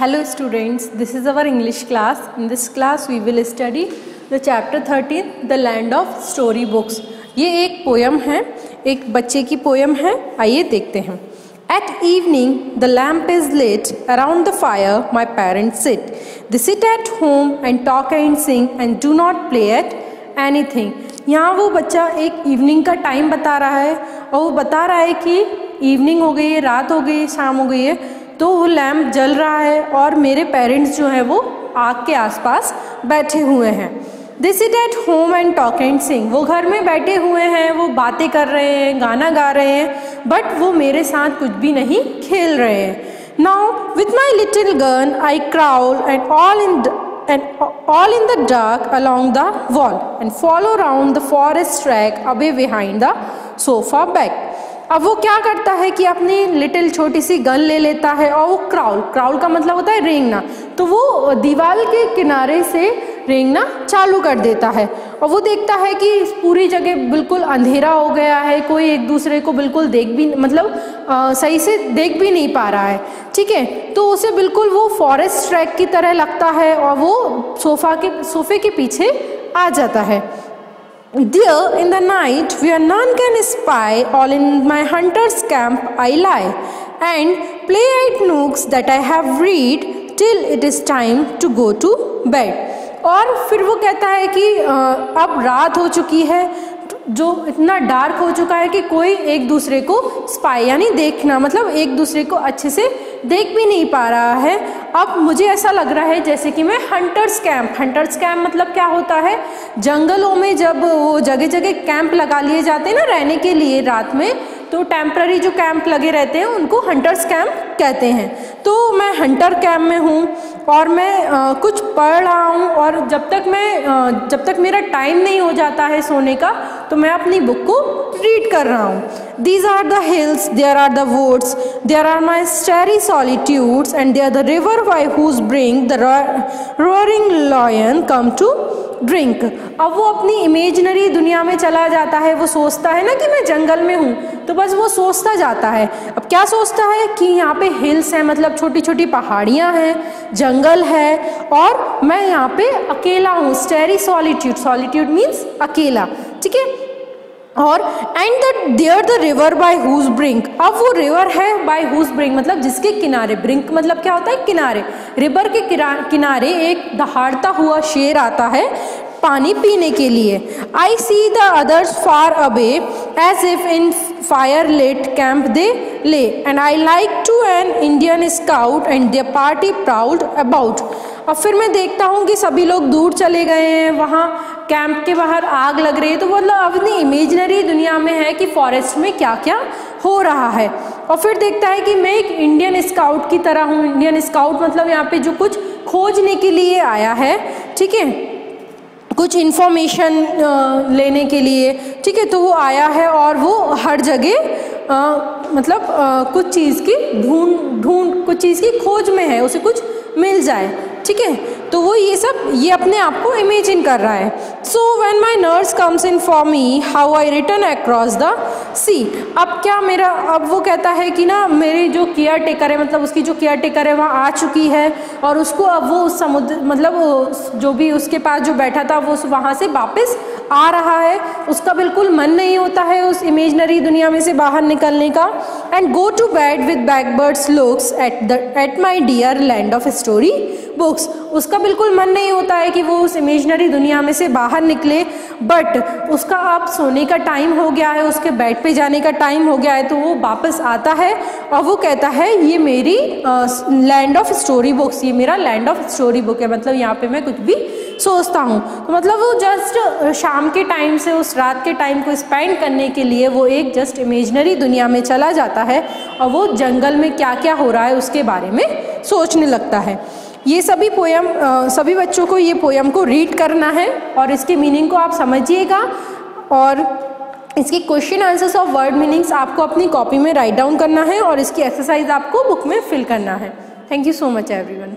Hello students, this is our English class. In this class we will study the chapter 13 The Land of Story Books. ये एक poem है एक बच्चे की poem है आइए देखते हैं At evening the lamp is lit around the fire my parents sit. They sit at home and talk and sing and do not play at anything. यहाँ वो बच्चा एक इवनिंग का टाइम बता रहा है और वो बता रहा है कि इवनिंग हो गई है रात हो गई है शाम हो गई है तो वो लैम्प जल रहा है और मेरे पेरेंट्स जो हैं वो आग के आसपास बैठे हुए हैं। This it at home and talk and sing वो घर में बैठे हुए हैं, वो बातें कर रहे हैं, गाना गा रहे हैं बट वो मेरे साथ कुछ भी नहीं खेल रहे हैं। Now with my little girl I crawl and all in and all in the dark along the wall and follow round the forest track away behind the sofa back. अब वो क्या करता है कि अपनी लिटिल छोटी सी गन ले लेता है और वो क्राउल क्राउल का मतलब होता है रेंगना। तो वो दीवार के किनारे से रेंगना चालू कर देता है और वो देखता है कि पूरी जगह बिल्कुल अंधेरा हो गया है कोई एक दूसरे को बिल्कुल देख भी मतलब आ, सही से देख भी नहीं पा रहा है। ठीक है? तो उसे बिल्कुल वो फॉरेस्ट ट्रैक की तरह लगता है और वो सोफा के सोफे के पीछे आ जाता है। There in the night where none can spy, all in my hunter's camp I lie, and play at nooks that I have read till it is time to go to bed. और फिर वो कहता है कि अब रात हो चुकी है जो इतना डार्क हो चुका है कि कोई एक दूसरे को स्पाई यानी देखना मतलब एक दूसरे को अच्छे से देख भी नहीं पा रहा है अब मुझे ऐसा लग रहा है जैसे कि मैं हंटर्स कैंप हंटर्स कैंप मतलब क्या होता है? जंगलों में जब वो जगह जगह कैंप लगा लिए जाते हैं ना रहने के लिए रात में तो टेम्प्ररी जो कैंप लगे रहते हैं उनको हंटर्स कैंप कहते हैं। तो मैं हंटर कैंप में हूँ और मैं आ, कुछ पढ़ रहा हूँ और जब तक मैं आ, जब तक मेरा टाइम नहीं हो जाता है सोने का तो मैं अपनी बुक को रीड कर रहा हूँ। These are the hills there are the woods there are my starry solitudes and there the river by whose bring the roaring lion come to drink अब वो अपनी इमेजनरी दुनिया में चला जाता है, वो सोचता है ना कि मैं जंगल में हूँ तो बस वो सोचता जाता है। अब क्या सोचता है कि यहाँ पे हिल्स हैं मतलब छोटी छोटी पहाड़ियाँ हैं, जंगल है, और मैं यहाँ पे अकेला हूँ स्टेरी सॉलिट्यूड सॉलिट्यूड मीन्स अकेला, ठीक है? और and the there the river by whose brink अब वो रिवर है बाय हुज ब्रिंक मतलब जिसके किनारे ब्रिंक मतलब क्या होता है? किनारे। रिवर के किनारे एक दहाड़ता हुआ शेर आता है पानी पीने के लिए। I see the others far away as if in fire lit camp they lay and I like to an Indian scout and the party prowled about अब फिर मैं देखता हूँ कि सभी लोग दूर चले गए हैं। वहाँ कैंप के बाहर आग लग रही है। तो मतलब अपनी इमेजनरी दुनिया में है कि फॉरेस्ट में क्या क्या हो रहा है। और फिर देखता है कि मैं एक इंडियन स्काउट की तरह हूँ। इंडियन स्काउट मतलब यहाँ पे जो कुछ खोजने के लिए आया है। ठीक है? कुछ इन्फॉर्मेशन लेने के लिए। ठीक है तो वो आया है और वो हर जगह मतलब आ, कुछ चीज़ की ढूंढ ढूंढ कुछ चीज़ की खोज में है। उसे कुछ जाए, ठीक है? तो वो ये सब, ये अपने आप को इमेजिन कर रहा है। So when my nurse comes in for me how I return across the sea अब क्या मेरा, अब वो कहता है कि ना, मेरी जो केयर टेकर है मतलब उसकी जो केयर टेकर है, वहाँ आ चुकी है, और उसको अब वो उस समुद्र मतलब जो भी उसके पास जो बैठा था, वो वहाँ से वापस आ रहा है, उसका बिल्कुल मन नहीं होता है उस इमेजनरी दुनिया में से बाहर निकलने का। And go to bed with backwards looks at the at my dear land of story books उसका बिल्कुल मन नहीं होता है कि वो उस इमेजनरी दुनिया में से बाहर निकले। बट उसका अब सोने का टाइम हो गया है, उसके बेड पे जाने का टाइम हो गया है तो वो वापस आता है और वो कहता है, ये मेरी लैंड ऑफ़ स्टोरी बुक्स ये मेरा लैंड ऑफ़ स्टोरी बुक है। मतलब यहाँ पे मैं कुछ भी सोचता हूँ। तो मतलब वो जस्ट शाम के टाइम से उस रात के टाइम को स्पेंड करने के लिए वो एक जस्ट इमेजनरी दुनिया में चला जाता है और वो जंगल में क्या क्या हो रहा है उसके बारे में सोचने लगता है। ये सभी पोयम सभी बच्चों को ये पोयम को रीड करना है और इसके मीनिंग को आप समझिएगा और इसके question answers of word meanings आपको अपनी कॉपी में राइट डाउन करना है और इसकी एक्सरसाइज आपको बुक में फिल करना है। Thank you so much everyone